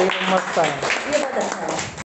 एकदम मस्त आहे ये बहुत अच्छा है